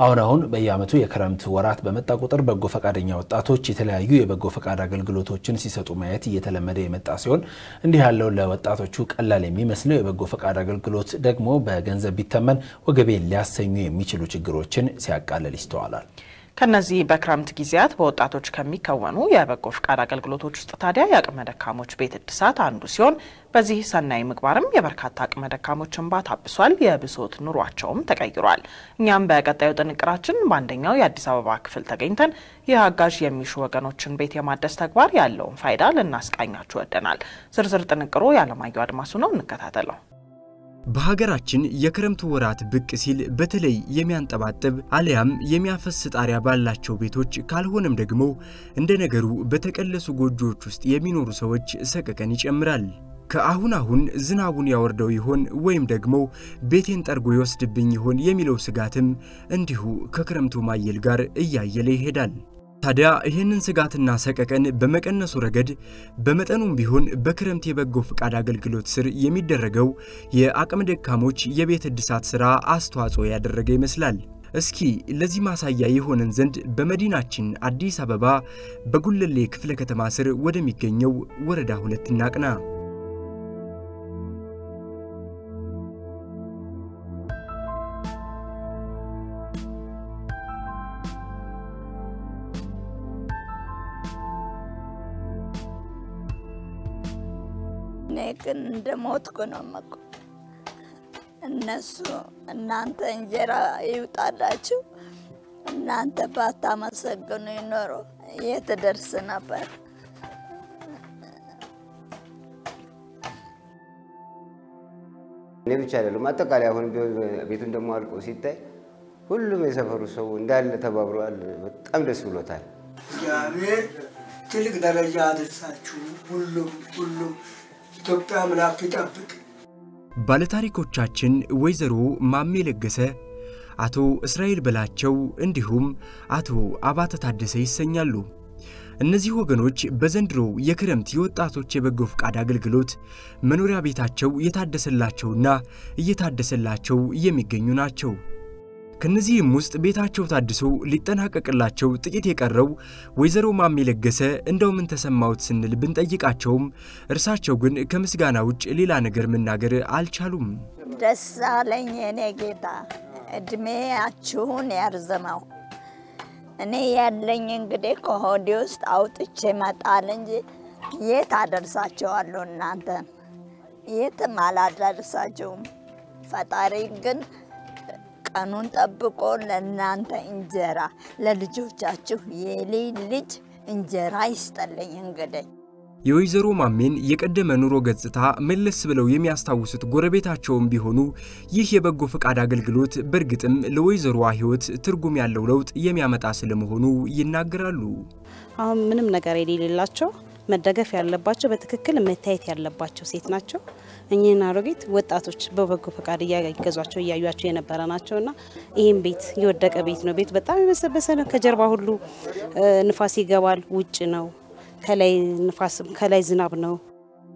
አሁን አሁን በየዓመቱ የክረምት ወራት በመጣ ቁጥር በጎ ፈቃደኛ ወጣቶች የተለያዩ የበጎ ፈቃድ አገልግሎቶችን ሲሰጡ ማየት እየተለመደ የመጣ ሲሆን እንዲህ ያለው ለወጣቶቹ ቀላል የሚመስለው የበጎ ፈቃድ አገልግሎት ደግሞ በገንዘብ ቢተመን ወገቤን ሊያሰኙ የሚችሉ ችግሮችን ሲያቃልል ይስተዋላል። ከነዚህ በክረምት ጊዜያት በወጣቶች ከሚከወኑ የበጎ ፍቃድ አገልግሎቶች ውስጥ ታዲያ የአቅመ ደካሞች ቤት እድሳት አንዱ ሲሆን በዚህ ሰናይ ምግባርም የበርካታ አቅመ ደካሞች እንባ ታብሷል፣ የብሶት ኑሯቸውም ተቀይሯል። እኛም በቀጣዩ ጥንቅራችን በአንደኛው የአዲስ አበባ ክፍል ተገኝተን ይህ አጋዥ የሚሹ ወገኖችን ቤት የማደስ ተግባር ያለውን ፋይዳ ልናስቃኛችሁ ወደናል። ዝርዝር ጥንቅሩ የአለማየሁ አድማሱ ነው፣ እንከታተለው። በሀገራችን የክረምቱ ወራት ብቅ ሲል በተለይ የሚያንጠባጥብ አሊያም የሚያፈስ ጣሪያ ባላቸው ቤቶች ካልሆነም ደግሞ እንደ ነገሩ በተቀለሱ ጎጆዎች ውስጥ የሚኖሩ ሰዎች ሰቀቀን ይጨምራል። ከአሁን አሁን ዝናቡን ያወርደው ይሆን ወይም ደግሞ ቤቴን ጠርጎ ይወስድብኝ ይሆን የሚለው ስጋትም እንዲሁ ከክረምቱ ማየል ጋር እያየለ ይሄዳል። ታዲያ ይህንን ስጋትና ሰቀቀን በመቀነሱ ረገድ በመጠኑም ቢሆን በክረምት የበጎ ፍቃድ አገልግሎት ስር የሚደረገው የአቅመ ደካሞች የቤት እድሳት ሥራ አስተዋጽኦ ያደረገ ይመስላል። እስኪ ለዚህ ማሳያ የሆነን ዘንድ በመዲናችን አዲስ አበባ በጉለሌ ክፍለ ከተማ ስር ወደሚገኘው ወረዳ ሁለት እናቅና። እኔ ግን እንደ ሞትኩ ነው መቆ እነሱ እናንተ እንጀራ ይውጣላችሁ እናንተ ባታመሰግኑ ይኖሮ የት ደርስ ነበር? እኔ ብቻ አይደለም፣ አጠቃላይ አሁን ቤቱን ደግሞ አልቆ ሲታይ ሁሉም የሰፈሩ ሰው እንዳለ ተባብረዋል። በጣም ደስ ብሎታል። እግዚአብሔር ትልቅ ደረጃ አድርሳችሁ ሁሉም ሁሉም ኢትዮጵያ አምላክ ይጠብቅ። ባለታሪኮቻችን ወይዘሮ ማሜ ለገሰ፣ አቶ እስራኤል በላቸው እንዲሁም አቶ አባተ ታደሰ ይሰኛሉ። እነዚህ ወገኖች በዘንድሮ የክረምት የወጣቶች የበጎ ፍቃድ አገልግሎት መኖሪያ ቤታቸው የታደሰላቸውና እየታደሰላቸው የሚገኙ ናቸው። ከነዚህም ውስጥ ቤታቸው ታድሶ ሊጠናቀቅላቸው ጥቂት የቀረው ወይዘሮ ማሜ ለገሰ እንደው ምን ተሰማዎት ስንል ብንጠይቃቸውም እርሳቸው ግን ከምስጋና ውጭ ሌላ ነገር መናገር አልቻሉም። ደስ አለኝ የኔ ጌታ፣ እድሜያችሁን ያርዝመው። እኔ ያለኝ እንግዲህ ከሆዴ ውስጥ አውጥቼ መጣል እንጂ የት አደርሳቸዋለሁ? እናንተን የትም አላደርሳችሁም። ፈጣሪ ግን ቀኑን ጠብቆ ለእናንተ እንጀራ ለልጆቻችሁ የሌ ልጅ እንጀራ ይስጠልኝ። እንግዲህ የወይዘሮ ማሜን የቀደመ ኑሮ ገጽታ መለስ ብለው የሚያስታውሱት ጎረቤታቸውም ቢሆኑ ይህ የበጎ ፈቃድ አገልግሎት በእርግጥም ለወይዘሮዋ ሕይወት ትርጉም ያለው ለውጥ የሚያመጣ ስለመሆኑ ይናገራሉ። አሁን ምንም ነገር የሌላቸው መደገፍ ያለባቸው በትክክል መታየት ያለባቸው ሴት ናቸው። እኚህን አሮጊት ወጣቶች በበጎ ፈቃድ እያገዟቸው እያዩቸው የነበረ ናቸውና ይህም ቤት የወደቀ ቤት ነው። ቤቱ በጣም የበሰበሰ ነው። ከጀርባ ሁሉ ንፋስ ይገባል። ውጭ ነው። ከላይ ንፋስም ከላይ ዝናብ ነው።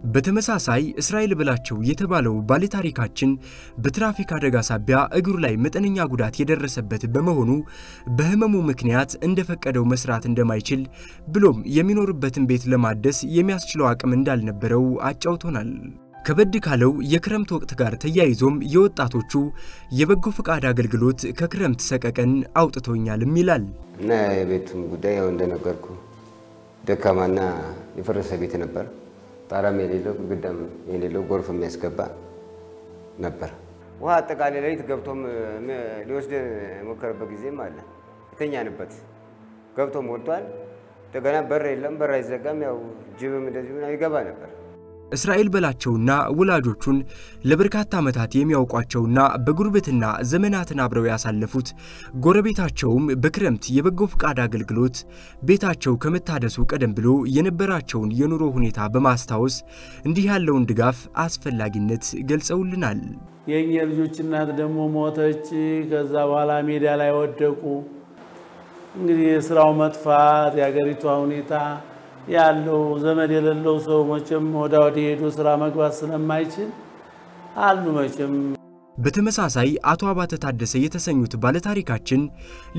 በተመሳሳይ እስራኤል በላቸው የተባለው ባለታሪካችን በትራፊክ አደጋ ሳቢያ እግሩ ላይ መጠነኛ ጉዳት የደረሰበት በመሆኑ በሕመሙ ምክንያት እንደፈቀደው መስራት እንደማይችል ብሎም የሚኖርበትን ቤት ለማደስ የሚያስችለው አቅም እንዳልነበረው አጫውቶናል። ከበድ ካለው የክረምት ወቅት ጋር ተያይዞም የወጣቶቹ የበጎ ፈቃድ አገልግሎት ከክረምት ሰቀቀን አውጥቶኛልም ይላል እና የቤቱም ጉዳይ ያው እንደነገርኩ ደካማና የፈረሰ ቤት ነበር። ጣራም የሌለው ግድግዳም የሌለው ጎርፍ የሚያስገባ ነበር። ውሃ አጠቃላይ ሌሊት ገብቶም ሊወስደን የሞከረበት ጊዜም አለ። የተኛንበት ገብቶም ወጥቷል። እንደገና በር የለም፣ በር አይዘጋም። ያው ጅብም እንደዚሁ ይገባ ነበር። እስራኤል በላቸውና ወላጆቹን ለበርካታ ዓመታት የሚያውቋቸውና በጉርብትና ዘመናትን አብረው ያሳለፉት ጎረቤታቸውም በክረምት የበጎ ፈቃድ አገልግሎት ቤታቸው ከመታደሱ ቀደም ብሎ የነበራቸውን የኑሮ ሁኔታ በማስታወስ እንዲህ ያለውን ድጋፍ አስፈላጊነት ገልጸውልናል። የእኛ ልጆች እናት ደግሞ ሞተች። ከዛ በኋላ ሜዳ ላይ ወደቁ። እንግዲህ የስራው መጥፋት የሀገሪቷ ሁኔታ ያለው ዘመድ የሌለው ሰው መቼም ወዳ ወዲህ ሄዶ ስራ መግባት ስለማይችል አሉ። መቼም በተመሳሳይ አቶ አባተ ታደሰ የተሰኙት ባለታሪካችን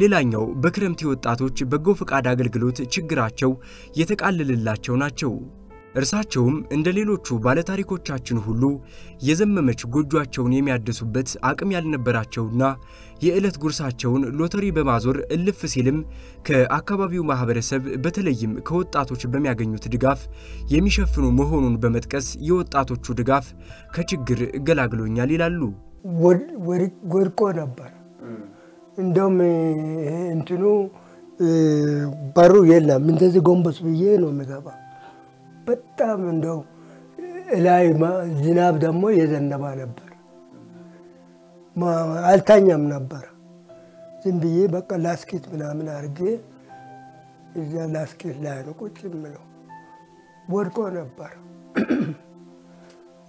ሌላኛው በክረምት ወጣቶች በጎ ፈቃድ አገልግሎት ችግራቸው የተቃለለላቸው ናቸው። እርሳቸውም እንደ ሌሎቹ ባለታሪኮቻችን ሁሉ የዘመመች ጎጇቸውን የሚያድሱበት አቅም ያልነበራቸውና የዕለት ጉርሳቸውን ሎተሪ በማዞር እልፍ ሲልም ከአካባቢው ማህበረሰብ በተለይም ከወጣቶች በሚያገኙት ድጋፍ የሚሸፍኑ መሆኑን በመጥቀስ የወጣቶቹ ድጋፍ ከችግር ገላግሎኛል ይላሉ። ወድቆ ነበር። እንደውም እንትኑ በሩ የለም። እንደዚህ ጎንበስ ብዬ ነው የሚገባ። በጣም እንደው ላይ ዝናብ ደግሞ የዘነባ ነበር። አልታኛም ነበር። ዝም ብዬ በቃ ላስኬት ምናምን አድርጌ እዚያ ላስኬት ላይ ነው ቁጭ የምለው። ወድቆ ነበር።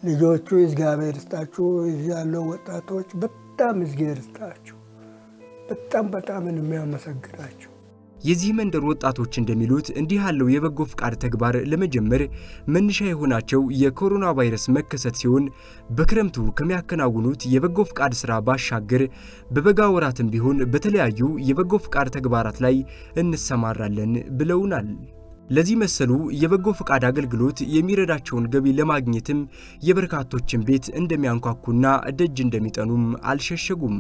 ልጆቹ እግዚአብሔር ይስጣችሁ፣ እዚህ ያለው ወጣቶች በጣም እግዚአብሔር ይስጣችሁ። በጣም በጣም የሚያመሰግናችሁ የዚህ መንደር ወጣቶች እንደሚሉት እንዲህ ያለው የበጎ ፍቃድ ተግባር ለመጀመር መነሻ የሆናቸው የኮሮና ቫይረስ መከሰት ሲሆን በክረምቱ ከሚያከናውኑት የበጎ ፍቃድ ስራ ባሻገር በበጋ ወራትም ቢሆን በተለያዩ የበጎ ፍቃድ ተግባራት ላይ እንሰማራለን ብለውናል። ለዚህ መሰሉ የበጎ ፍቃድ አገልግሎት የሚረዳቸውን ገቢ ለማግኘትም የበርካቶችን ቤት እንደሚያንኳኩና ደጅ እንደሚጠኑም አልሸሸጉም።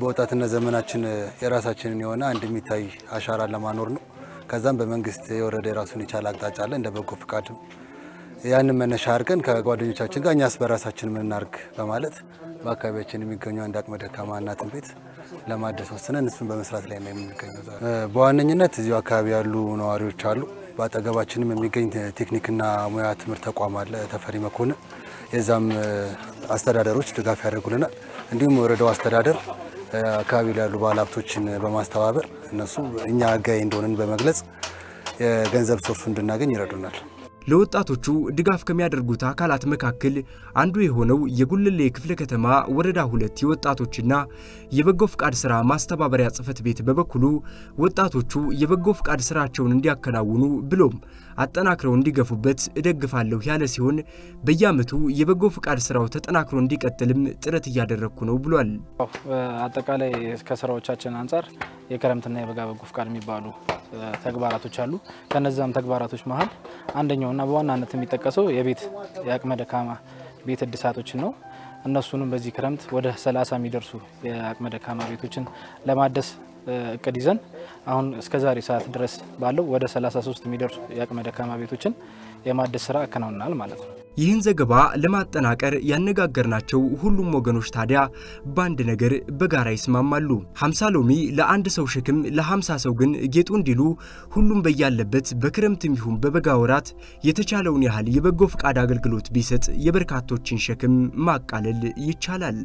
በወጣትነት ዘመናችን የራሳችንን የሆነ አንድ የሚታይ አሻራ ለማኖር ነው። ከዛም በመንግስት የወረደ የራሱን የቻለ አቅጣጫ አለ እንደ በጎ ፍቃድ ያንን መነሻ አድርገን ከጓደኞቻችን ጋር እኛስ በራሳችን ምናርግ በማለት በአካባቢያችን የሚገኙ አንድ አቅመ ደካማ እናትን ቤት ለማደስ ወስነን እሱን በመስራት ላይ ነው የምንገኘው። በዋነኝነት እዚሁ አካባቢ ያሉ ነዋሪዎች አሉ። በአጠገባችንም የሚገኝ ቴክኒክና ሙያ ትምህርት ተቋም አለ ተፈሪ መኮንን። የዛም አስተዳደሮች ድጋፍ ያደርጉልናል። እንዲሁም የወረዳው አስተዳደር አካባቢ ላይ ባለሀብቶችን በማስተባበር እነሱ እኛ አጋይ እንደሆንን በመግለጽ የገንዘብ ሶርሱ እንድናገኝ ይረዱናል። ለወጣቶቹ ድጋፍ ከሚያደርጉት አካላት መካከል አንዱ የሆነው የጉልሌ ክፍለ ከተማ ወረዳ ሁለት የወጣቶችና የበጎ ፍቃድ ስራ ማስተባበሪያ ጽሕፈት ቤት በበኩሉ ወጣቶቹ የበጎ ፍቃድ ስራቸውን እንዲያከናውኑ ብሎም አጠናክረው እንዲገፉበት እደግፋለሁ ያለ ሲሆን በየዓመቱ የበጎ ፍቃድ ስራው ተጠናክሮ እንዲቀጥልም ጥረት እያደረግኩ ነው ብሏል። አጠቃላይ ከስራዎቻችን አንጻር የክረምትና የበጋ በጎ ፍቃድ የሚባሉ ተግባራቶች አሉ። ከነዛም ተግባራቶች መሀል አንደኛውና በዋናነት የሚጠቀሰው የቤት የአቅመ ደካማ ቤት እድሳቶችን ነው። እነሱንም በዚህ ክረምት ወደ 30 የሚደርሱ የአቅመ ደካማ ቤቶችን ለማደስ እቅድ ይዘን አሁን እስከዛሬ ሰዓት ድረስ ባለው ወደ 33 የሚደርሱ የአቅመ ደካማ ቤቶችን የማደስ ስራ አከናውናል ማለት ነው። ይህን ዘገባ ለማጠናቀር ያነጋገርናቸው ሁሉም ወገኖች ታዲያ በአንድ ነገር በጋራ ይስማማሉ። 50 ሎሚ ለአንድ ሰው ሸክም ለ50 ሰው ግን ጌጡ እንዲሉ ሁሉም በያለበት በክረምትም ይሁን በበጋ ወራት የተቻለውን ያህል የበጎ ፍቃድ አገልግሎት ቢሰጥ የበርካቶችን ሸክም ማቃለል ይቻላል።